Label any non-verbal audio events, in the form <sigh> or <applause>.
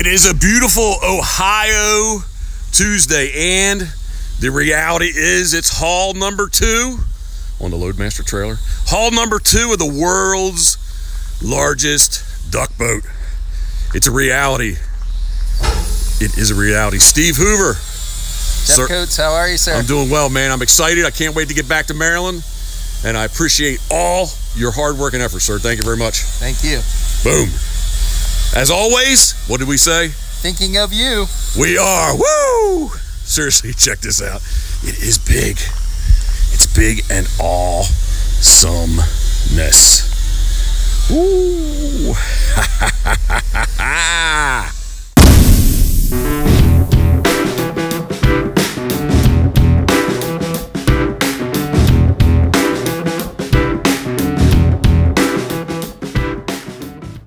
It is a beautiful Ohio Tuesday, and the reality is it's haul number two on the Loadmaster trailer. Haul number two of the world's largest duck boat. It's a reality. It is a reality. Steve Hoover. Jeff Sir- Coats, how are you, sir? I'm doing well, man. I'm excited. I can't wait to get back to Maryland. And I appreciate all your hard work and effort, sir. Thank you very much. Thank you. Boom. As always, what did we say? Thinking of you. We are. Woo! Seriously, <laughs> check this out. It is big. It's big and awesomeness. Ooh. <laughs>